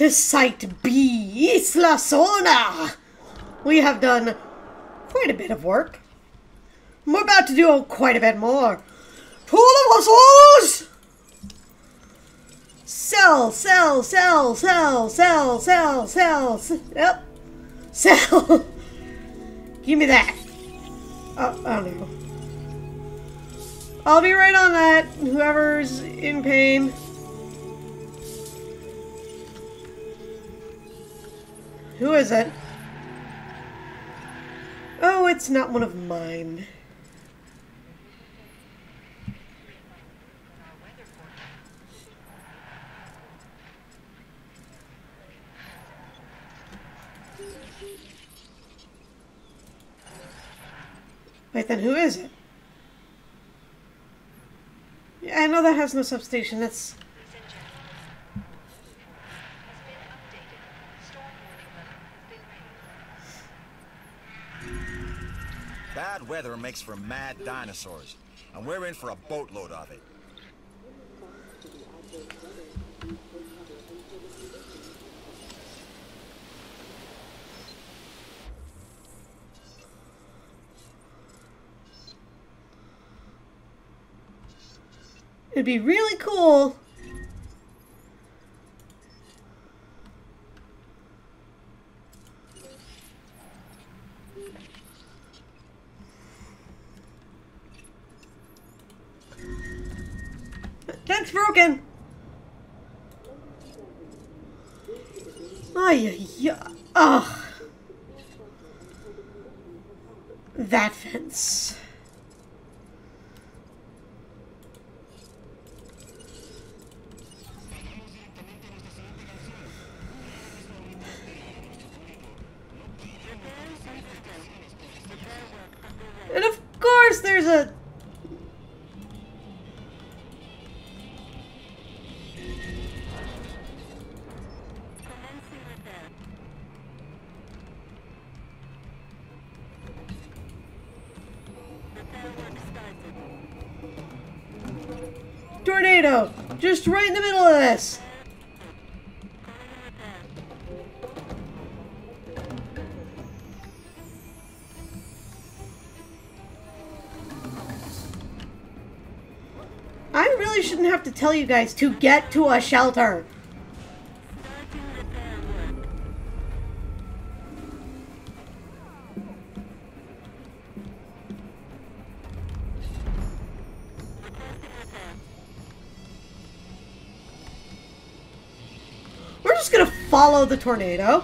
to Site B, Isla Sorna. We have done quite a bit of work. We're about to do quite a bit more. Tool of muscles! Sell, sell, sell, sell, sell, sell, sell. Yep. Sell. Give me that. Oh, oh I don't. I'll be right on that. Whoever's in pain. Who is it? Oh, it's not one of mine. Wait, then who is it? Yeah, I know that has no substation. That's... Bad weather makes for mad dinosaurs, and we're in for a boatload of it. It'd be really cool. Tornado! Just right in the middle of this! I really shouldn't have to tell you guys to get to a shelter. Follow the tornado.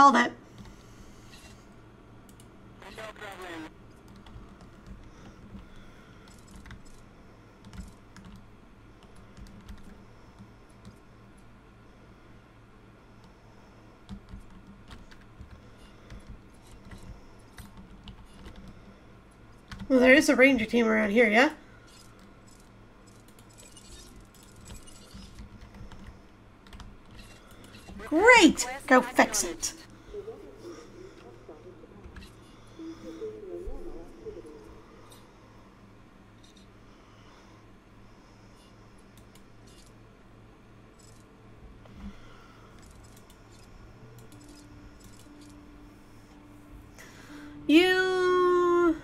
Called it. Well, there is a ranger team around here, yeah? Great! Go fix it. You...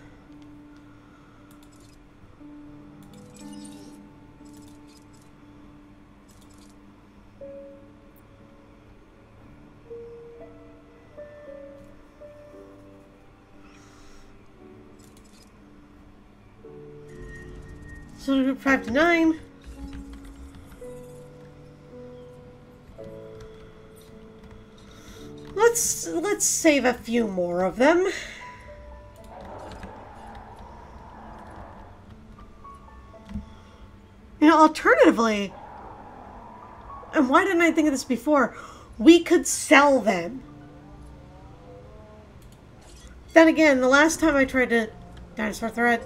So group 5 to 9. Let's, let's save a few more of them. Alternatively, and why didn't I think of this before? We could sell them. Then again, the last time I tried to dinosaur thread.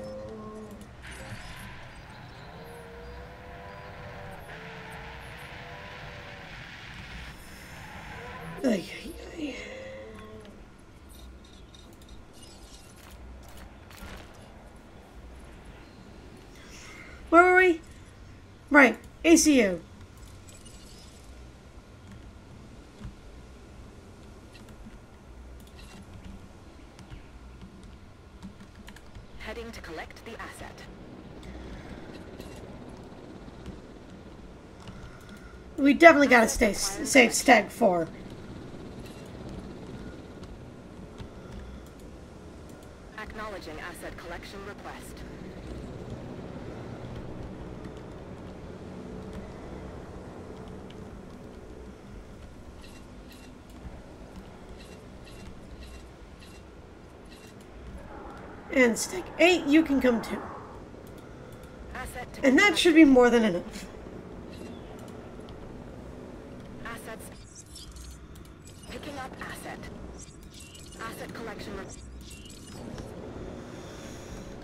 Right, ACU. Heading to collect the asset. We definitely gotta stay save Stag 4. Acknowledging asset collection request. And Stag 8, you can come too. And that should be more than enough. Assets. Picking up asset. Asset collection.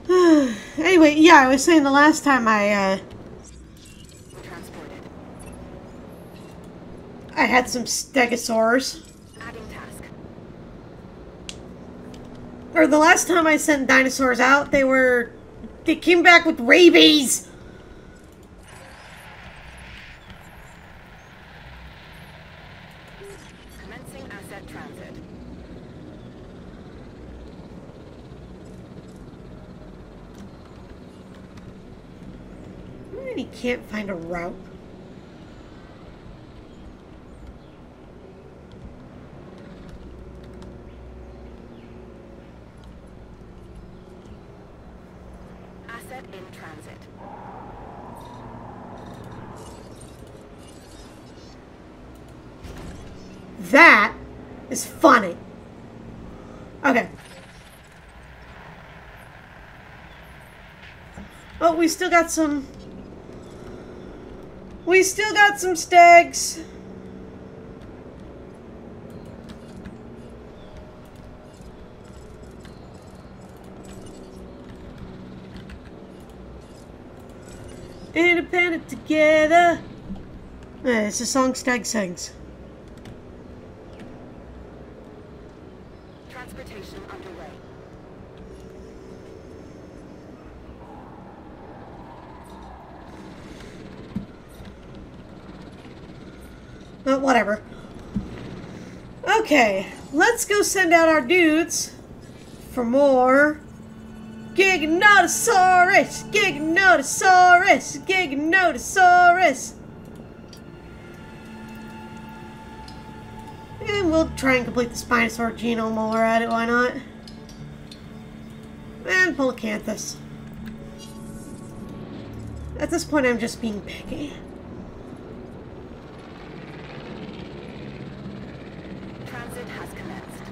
Anyway, yeah, I was saying the last time I, uh, transported. I had some stegosaurs. Adding task. Or the last time I sent dinosaurs out, they were. They came back with rabies! Commencing asset transit. Can't find a route. Asset in transit. That is funny. Okay. Oh, we still got some. We still got some stags. Independent together. Yeah, it's a song Stag sings. Transportation underway. But whatever. Okay, let's go send out our dudes for more Giganotosaurus! Giganotosaurus! Giganotosaurus! We'll try and complete the Spinosaur genome while we're at it, why not? And Polacanthus. At this point, I'm just being picky. Transit has commenced.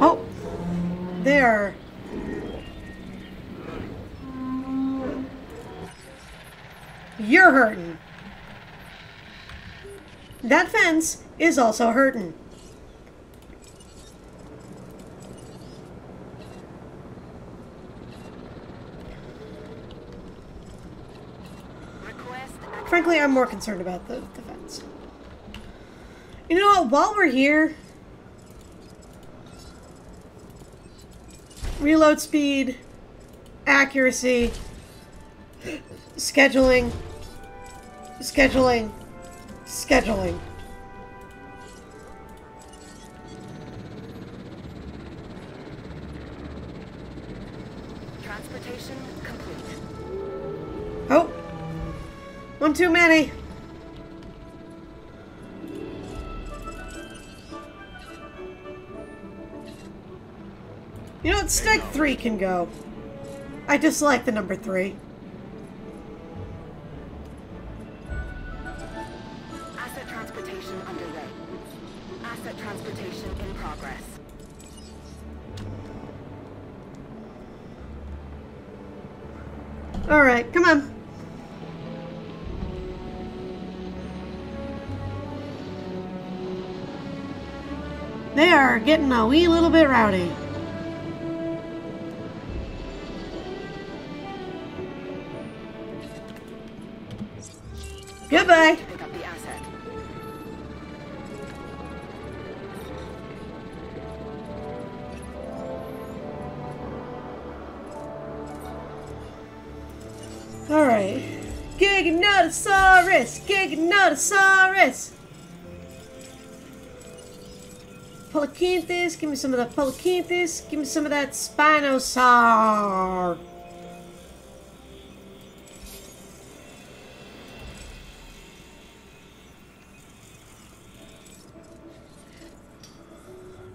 Oh, there. You're hurting. That fence is also hurting. Frankly, I'm more concerned about the, the fence. You know what? While we're here, reload speed, accuracy, scheduling, scheduling, scheduling. Too many. You know what? Steg 3 can go. I dislike the number 3. They are getting a wee little bit rowdy. Goodbye. Alright. Giganotosaurus! Giganotosaurus! Polacanthus, give me some of that Polacanthus. Give me some of that Spinosaur.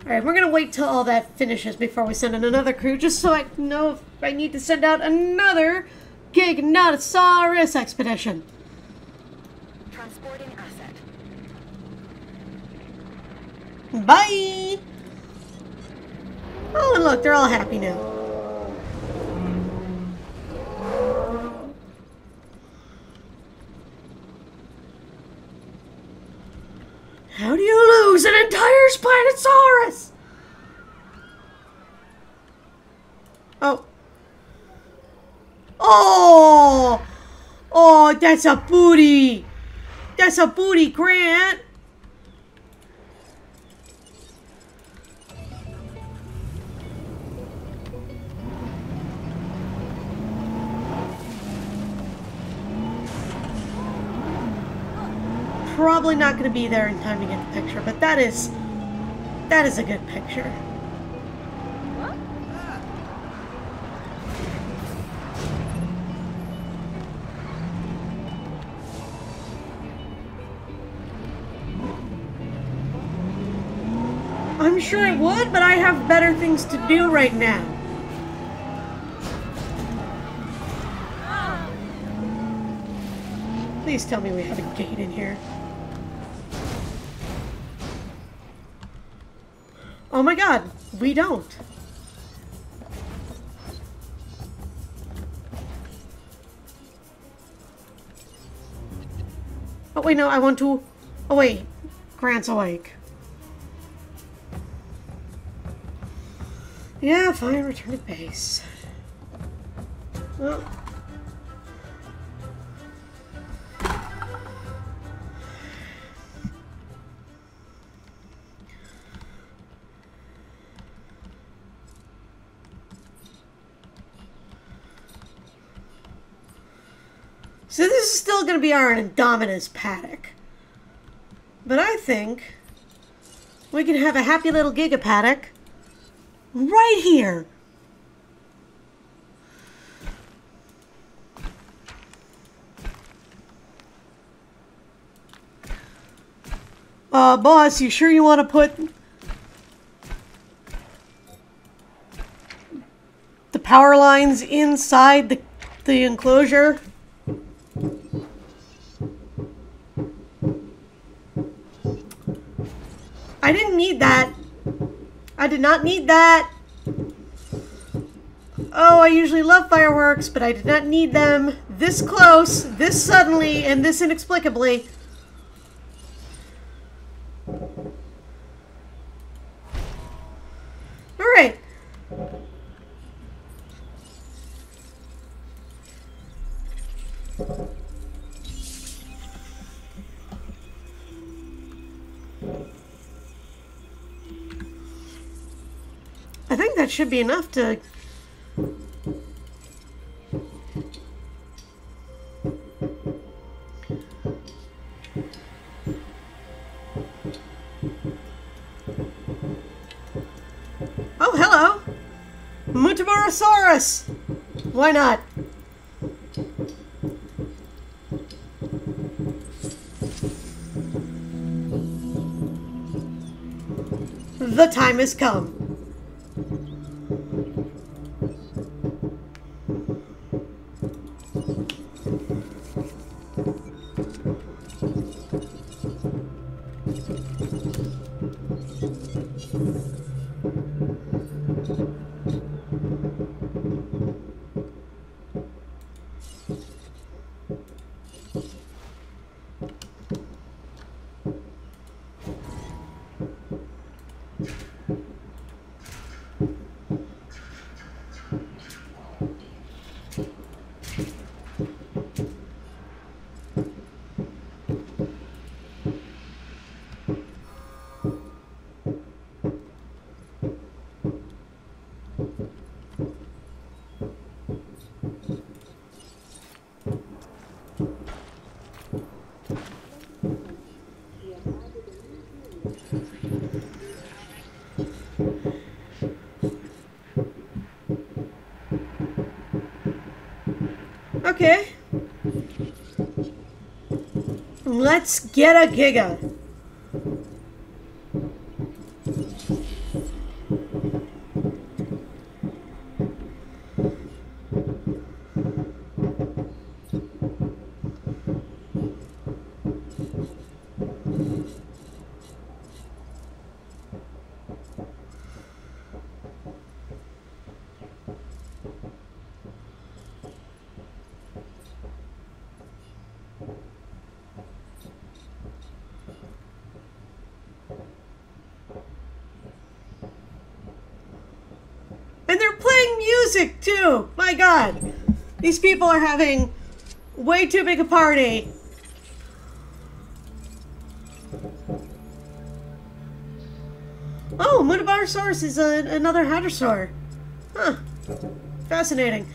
Alright, we're gonna wait till all that finishes before we send in another crew, just so I know if I need to send out another Giganotosaurus expedition. Transporting asset. Bye! Oh, and look, they're all happy now. How do you lose an entire Spinosaurus? Oh. Oh! Oh, that's a booty! That's a booty, Grant! Probably not going to be there in time to get the picture, but that is that is a good picture. I'm sure it would, but I have better things to do right now. Please tell me we have a gate in here. Oh my god, we don't. Oh wait, no, I want to... Oh wait, Grant's awake. Yeah, fine, return to base. Well... to be Indominus paddock. But I think we can have a happy little Giga paddock right here. Uh, boss, you sure you want to put the power lines inside the, the enclosure? I didn't need that. I did not need that. Oh, I usually love fireworks, but I did not need them this close, this suddenly, and this inexplicably. Think that should be enough to... Oh, hello! Muttaburrasaurus! Why not? The time has come. Okay. Let's get a giga. And they're playing music too. My god. These people are having way too big a party. Oh, Muttaburrasaurus is a, another hadrosaur. Huh. Fascinating.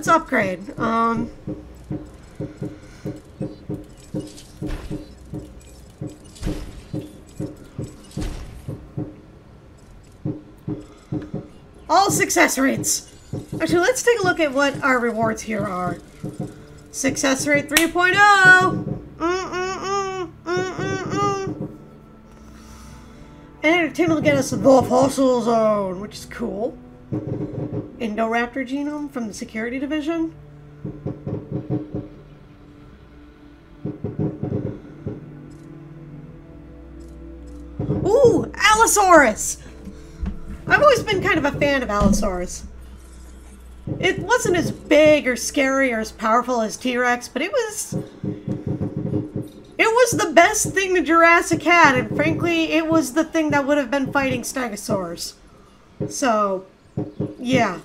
Let's upgrade. Um, all success rates. Actually, let's take a look at what our rewards here are. Success rate 3.0. Mm-mm-mm, will get us the fossil zone, which is cool. Indoraptor genome from the security division. Ooh, Allosaurus! I've always been kind of a fan of Allosaurus. It wasn't as big or scary or as powerful as T-Rex, but it was... It was the best thing the Jurassic had, and frankly, it was the thing that would have been fighting Stegosaurus. So, yeah.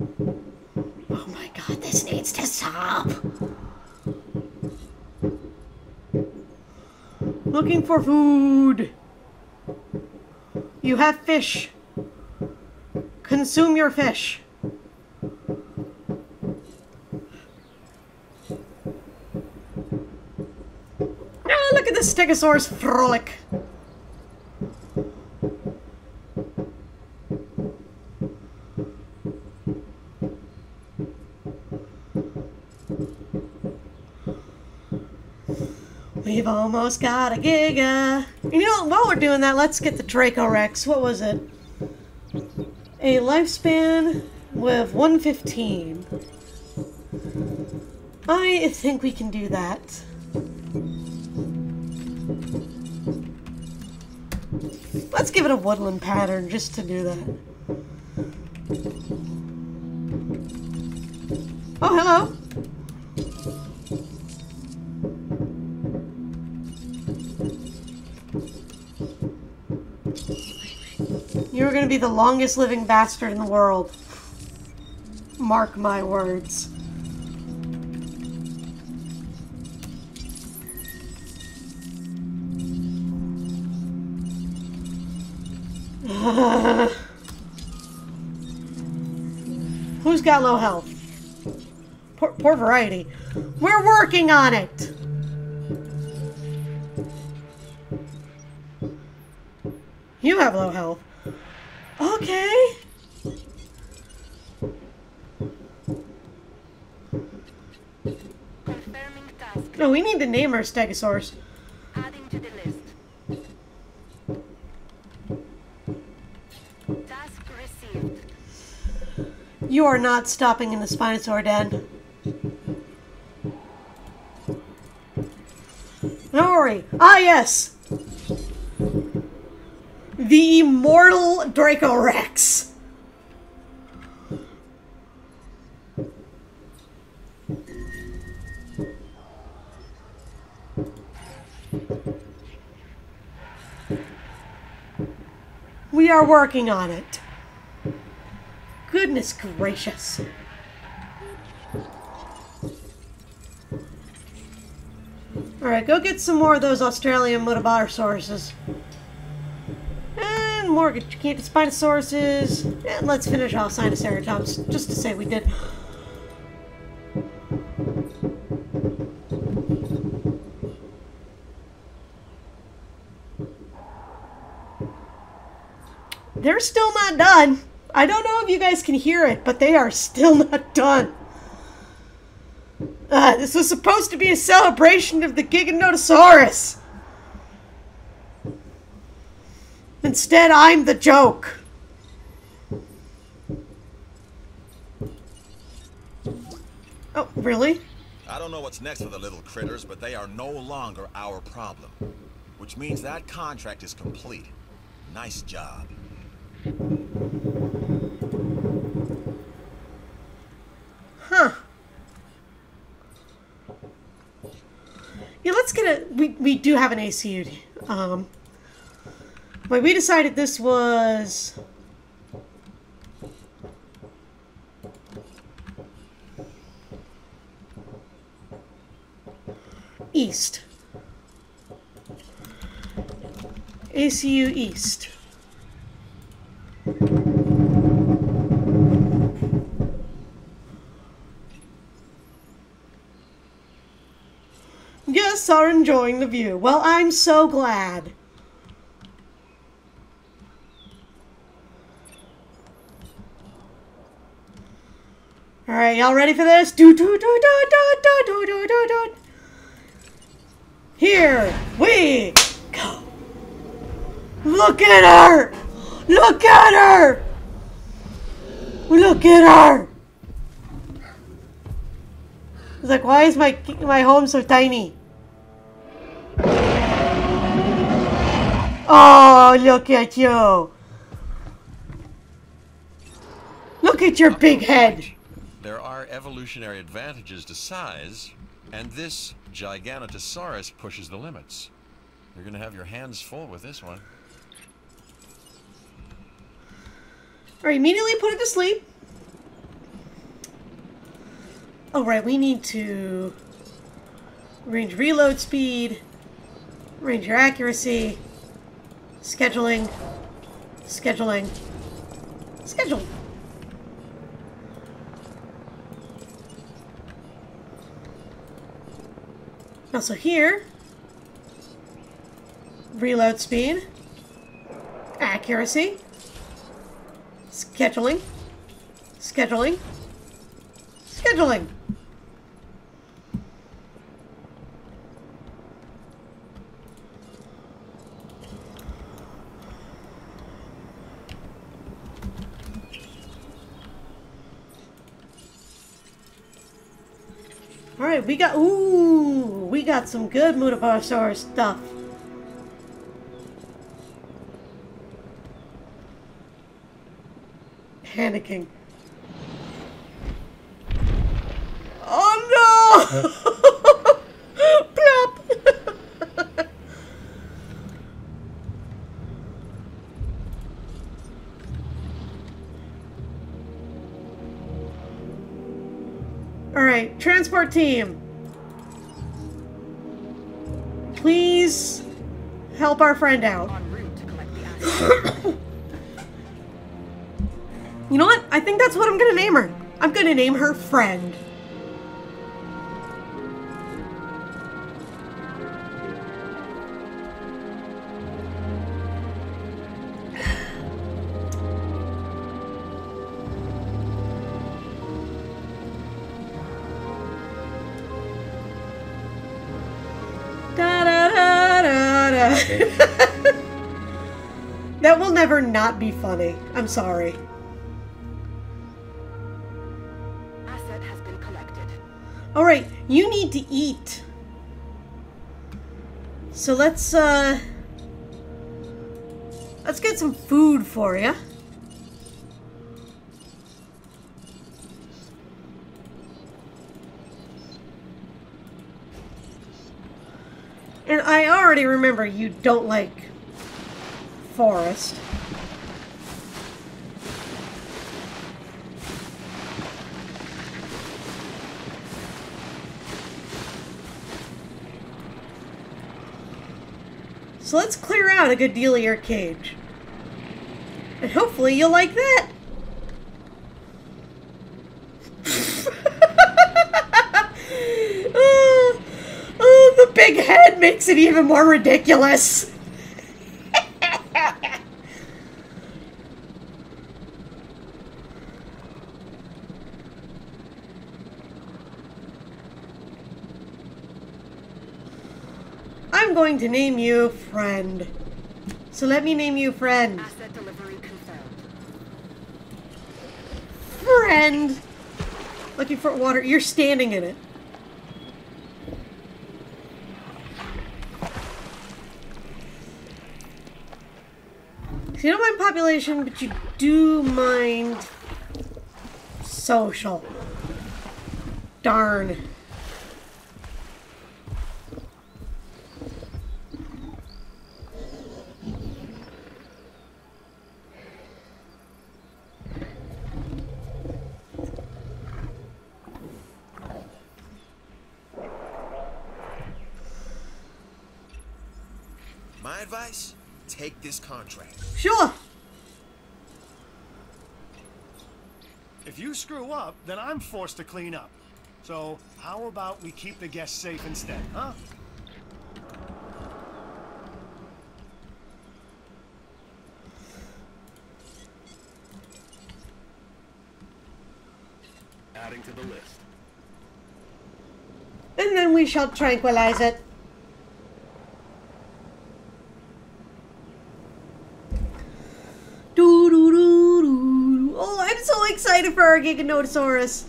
Oh my god, this needs to stop. Looking for food. You have fish. Consume your fish. Ah, look at the Stegosaurus frolic. Almost got a giga. You know, while we're doing that, let's get the Dracorex. What was it? A lifespan with 115. I think we can do that. Let's give it a woodland pattern just to do that. Oh, hello. Gonna be the longest living bastard in the world. Mark my words. Who's got low health? Poor, poor variety. We're working on it. You have low health. Okay. Confirming task. No, we need name our Stegosaurus. Adding to the list. Task received. You are not stopping in the Spinosaur den. Don't worry. Ah, yes. The immortal Dracorex. Are working on it. Goodness gracious. Alright, go get some more of those Australian Muttaburrasauruses. And more. Candy Spinosauruses. And let's finish off Sinoceratops, just to say we did. They're still not done. I don't know if you guys can hear it, but they are still not done. Uh, this was supposed to be a celebration of the Giganotosaurus. Instead, I'm the joke. Oh, really? I don't know what's next for the little critters, but they are no longer our problem. Which means that contract is complete. Nice job. Huh. Yeah, let's get a. We, we do have an ACU. Um, but we decided this was. East. ACU East. Yes, are enjoying the view. Well, I'm so glad. All right, y'all ready for this? Do do do do do do do do do do. Here we go. Look at her! Look at her! Look at her! It's like, why is my my home so tiny? Oh, look at you! Look at your big head! There are evolutionary advantages to size, and this Giganotosaurus pushes the limits. You're gonna have your hands full with this one. Alright, immediately put it to sleep. Alright, we need to range reload speed, range your accuracy, scheduling, scheduling, schedule. Also here, reload speed, accuracy, scheduling, scheduling, scheduling. We got ooh, we got some good Muttaburrasaur stuff. Panicking. Oh uh, transport team. Please help our friend out. En route to collect the asset. You know what? I think that's what I'm gonna name her. I'm gonna name her Friend. Never not be funny. I'm sorry. Asset has been collected. All right, you need to eat. So let's uh let's get some food for you. And I already remember you don't like forest. So let's clear out a good deal of your cage. And hopefully you'll like that. oh, oh, the big head makes it even more ridiculous. I'm going to name you friend. So let me name you friend. Asset delivery confirmed. Friend. Looking for water. You're standing in it. So you don't mind population, but you do mind social. Darn. My advice? Take this contract. Sure. If you screw up, then I'm forced to clean up. So, how about we keep the guests safe instead, huh? Adding to the list. And then we shall tranquilize it. Excited for our Giganotosaurus.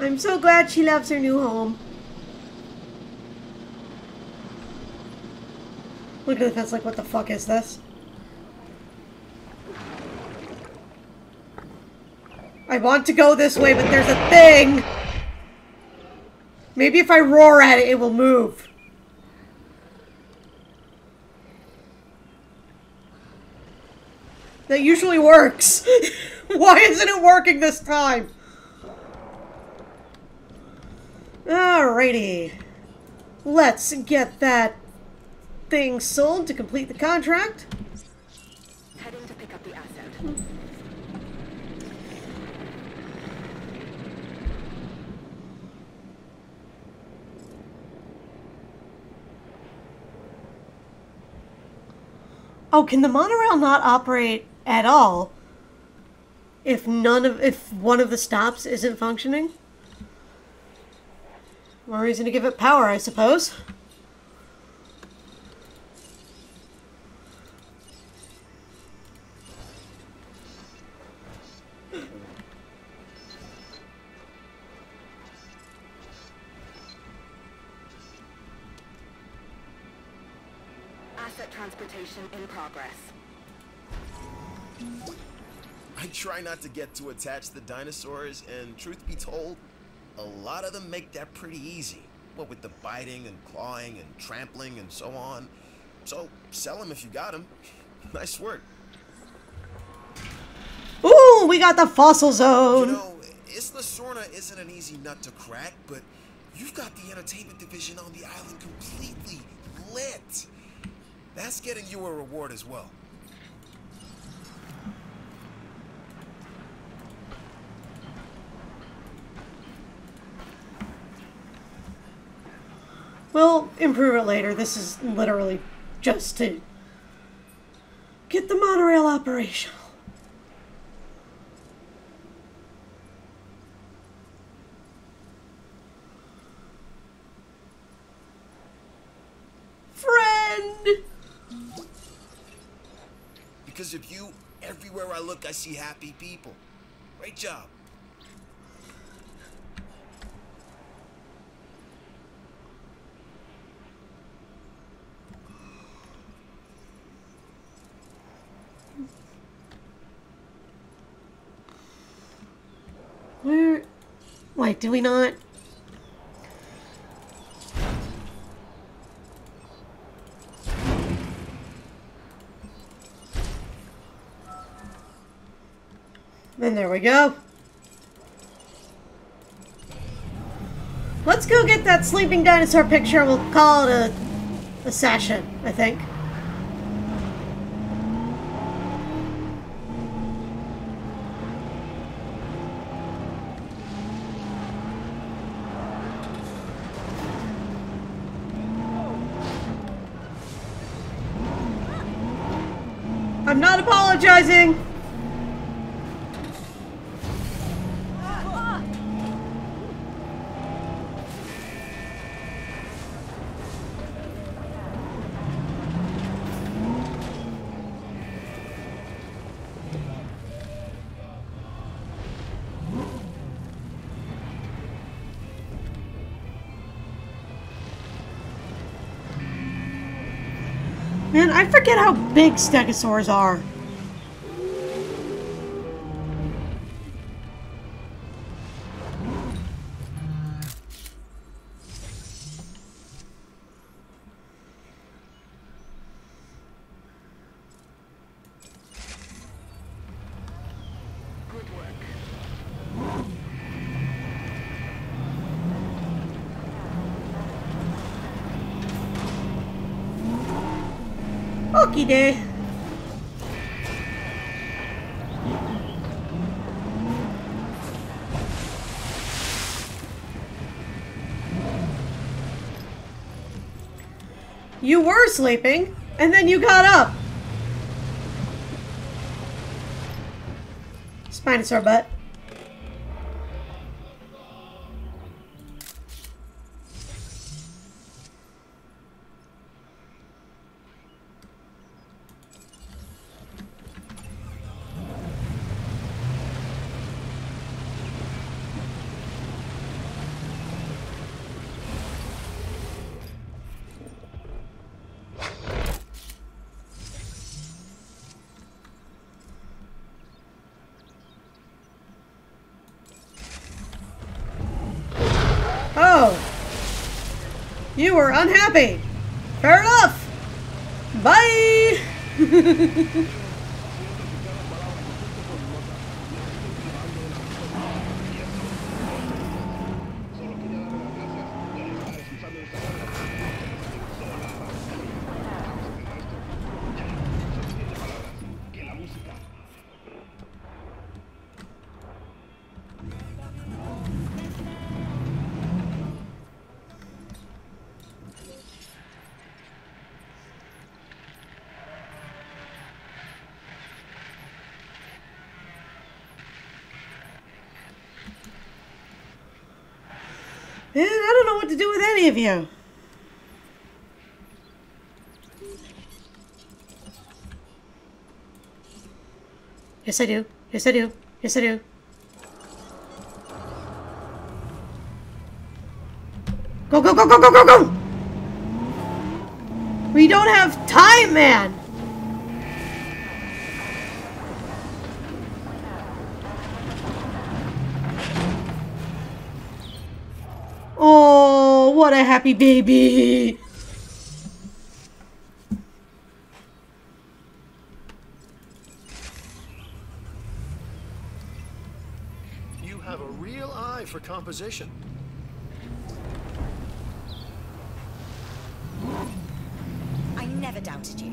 I'm so glad she loves her new home. Look at the like, what the fuck is this? I want to go this way, but there's a thing! Maybe if I roar at it, it will move. That usually works. Why isn't it working this time? Alrighty. Let's get that thing sold to complete the contract. Heading to pick up the asset. Oh, can the monorail not operate at all if none of if one of the stops isn't functioning? More reason to give it power, I suppose. Asset transportation in progress. I try not to get too attached to dinosaurs, and truth be told, a lot of them make that pretty easy. What with the biting and clawing and trampling and so on. So, sell them if you got them. nice work. Ooh, we got the fossil zone. You know, Isla Sorna isn't an easy nut to crack, but you've got the entertainment division on the island completely lit. That's getting you a reward as well. We'll improve it later. This is literally just to get the monorail operational. Friend! Because of you, everywhere I look, I see happy people. Great job. Wait, do we not? Then there we go. Let's go get that sleeping dinosaur picture. We'll call it a, a session, I think. I'm not apologizing. Big stegosaurs are. You were sleeping, and then you got up. Spinosaur butt. You were unhappy. Fair enough. Bye. Man, I don't know what to do with any of you. Yes, I do. Yes, I do. Yes, I do. Go, go, go, go, go, go, go! We don't have time, man! What a happy baby! You have a real eye for composition. I never doubted you.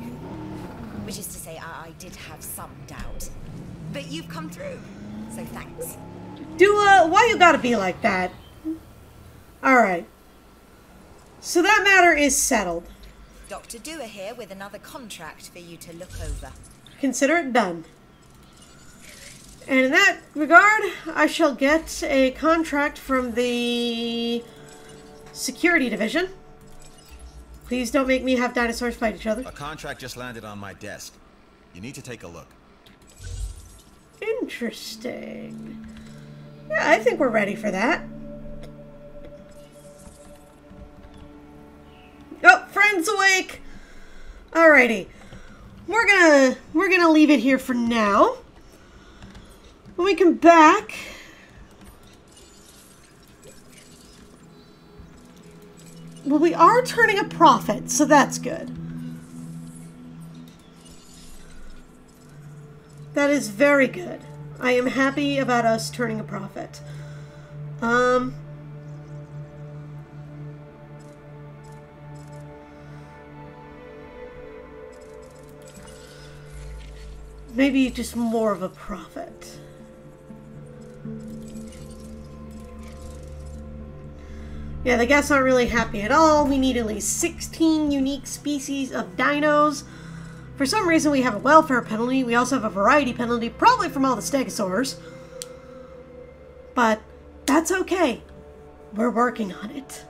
Which is to say, I, I did have some doubt. But you've come through, so thanks. Dua, why you gotta be like that? Alright. So that matter is settled. Dr. Dua here with another contract for you to look over. Consider it done. And in that regard, I shall get a contract from the security division. Please don't make me have dinosaurs fight each other. A contract just landed on my desk. You need to take a look. Interesting. Yeah, I think we're ready for that. Oh, friends awake. Alrighty. We're gonna we're gonna leave it here for now. When we come back, well, we are turning a profit, so that's good. That is very good. I am happy about us turning a profit. Um. Maybe just more of a profit. Yeah, the guests aren't really happy at all. We need at least 16 unique species of dinos. For some reason, we have a welfare penalty. We also have a variety penalty, probably from all the stegosaurs. But that's okay. We're working on it.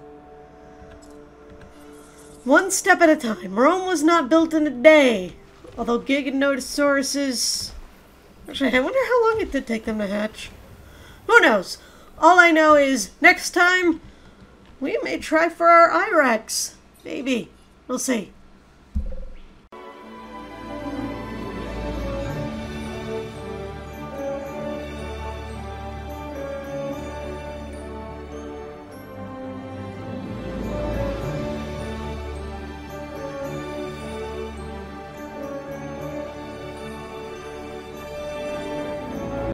One step at a time. Rome was not built in a day. Although Giganotosauruses... Actually, I wonder how long it did take them to hatch. Who knows? All I know is, next time, we may try for our IREX. Maybe. We'll see.